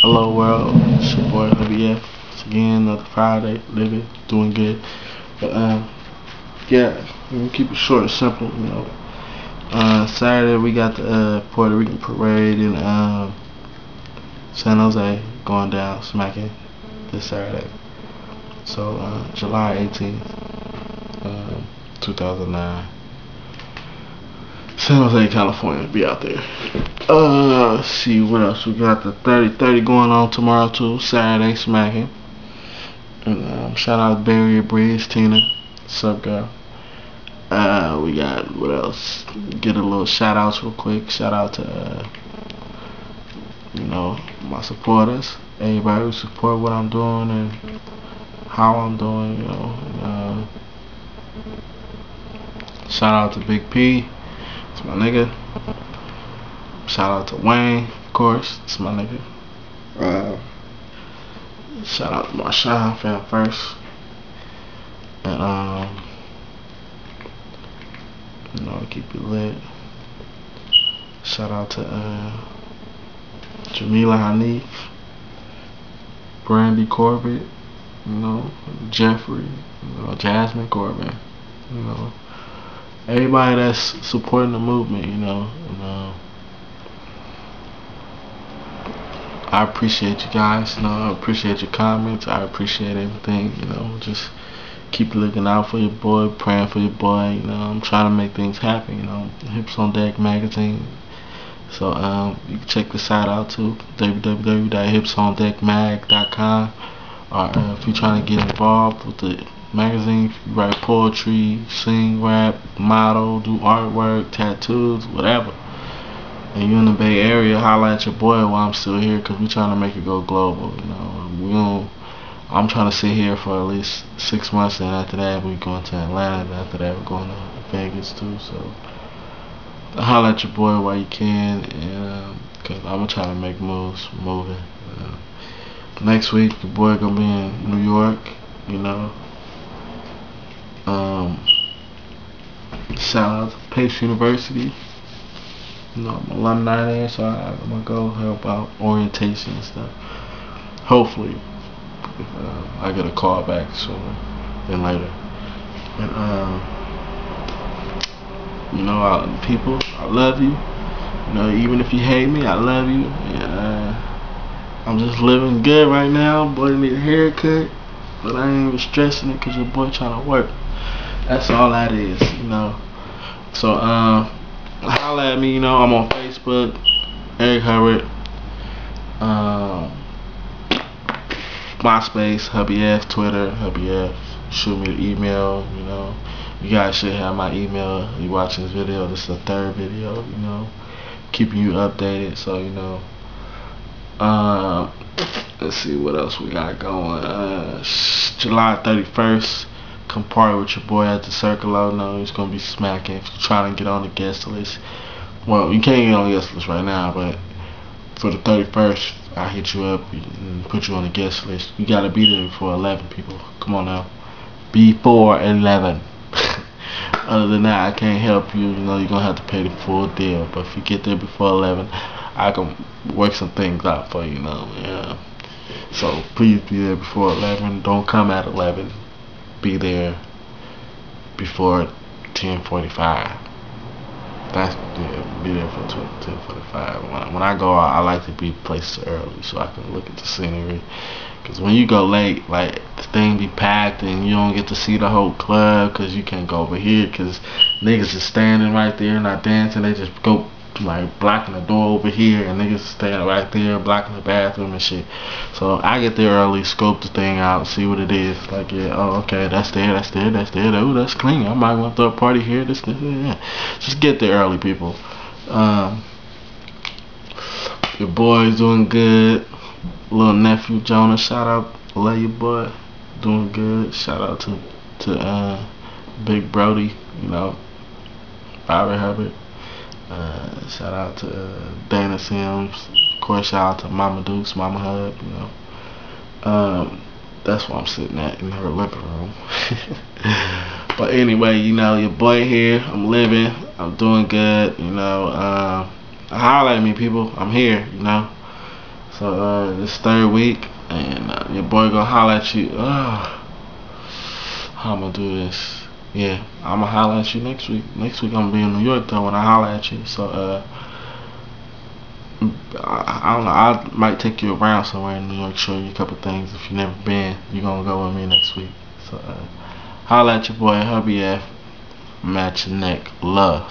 Hello world, it's your boy WF. It's again another Friday, living, doing good. But um, yeah, we keep it short and simple, you know. Uh, Saturday we got the uh, Puerto Rican parade in um, San Jose going down, smacking this Saturday. So uh, July 18th, uh, 2009. San Jose, California, be out there. Uh, see what else we got. The 30 30 going on tomorrow too. Saturday, smacking. Um, shout out Barrier Bridge, Tina. What's up, girl? Uh, we got what else? Get a little shout outs real quick. Shout out to uh, you know my supporters, everybody who support what I'm doing and how I'm doing. You know. And, uh, shout out to Big P. It's my nigga. Shout out to Wayne, of course. It's my nigga. Uh, shout out to Marshawn fam first. And um you know, keep it lit. Shout out to uh Jamila Hanif, Brandy Corbett, you know, Jeffrey, you know, Jasmine Corbett, you know everybody that's supporting the movement, you know. And, uh, I appreciate you guys. You know, I appreciate your comments. I appreciate everything. You know, just keep looking out for your boy, praying for your boy. You know, I'm trying to make things happen. You know, Hips on Deck magazine. So um, you can check the site out too, www.hipsondeckmag.com. Or uh, if you're trying to get involved with the magazine, you write poetry, sing, rap, model, do artwork, tattoos, whatever. And you in the Bay Area, holla at your boy while I'm still here, cause we trying to make it go global. You know, we don't. I'm trying to sit here for at least six months, and after that we going to Atlanta. And after that we're going to Vegas too. So holla at your boy while you can, and um, cause I'm gonna try to make moves, moving. Next week, your boy gonna be in New York. You know, um, shout out to Pace University. You know, I'm alumni there, so I, am gonna go help out orientation and stuff. Hopefully, if, uh, I get a call back sooner than later. And um, you know, I, people, I love you. You know, even if you hate me, I love you. And uh, I'm just living good right now. Boy, need a haircut, but I ain't even stressing it because your boy trying to work. That's all that is, you know. So, um, holla at me, you know. I'm on Facebook, Erik Hubbard. Um, MySpace, Hubby F, Twitter, Hubby F. Shoot me an email, you know. You guys should have my email. You watching this video. This is the third video, you know. Keeping you updated, so you know. Um, let's see what else we got going. Uh, July 31st come party with your boy at the Circle I know he's gonna be smacking. If you're trying to get on the guest list, well, you can't get on the guest list right now, but for the 31st, I hit you up and put you on the guest list. You gotta be there before 11 people. Come on now, before 11. Other than that, I can't help you. You know, you're gonna have to pay the full deal. But if you get there before 11, I can work some things out for you. You know, yeah. So please be there before 11. Don't come at 11 be there before 10:45. That's yeah, be there for 10:45. When, when I go out, I like to be places early so I can look at the scenery. Cause when you go late, like the thing be packed and you don't get to see the whole club cause you can't go over here cause niggas is standing right there not dancing. They just go like blocking the door over here and niggas standing right there blocking the bathroom and shit. So I get there early, scope the thing out, see what it is. Like yeah, oh okay, that's there, that's there, that's there. Oh, that's clean. I might want to throw a party here. This, this, yeah. Just get there early, people. Um, your boy's doing good. Little nephew Jonah, shout out, love you boy, doing good. Shout out to to uh, Big Brody, you know, Bobby Herbert. Uh, shout out to uh, Dana Sims. Of course, shout out to Mama Dukes, Mama Hub, you know. Um, that's where I'm sitting at in her living room. but anyway, you know, your boy here. I'm living. I'm doing good. You know, uh, holler at me, people. I'm here. You know. So uh, this third week, and uh, your boy gonna holler at you. Uh, how I'm gonna do this? Yeah, I'm gonna holler at you next week. Next week I'm gonna be in New York though when I holler at you. So uh, I, I don't know. I might take you around somewhere in New York, show you a couple things. If you never been, you gonna go with me next week. So uh, holler at your boy, hubby F. Match neck love.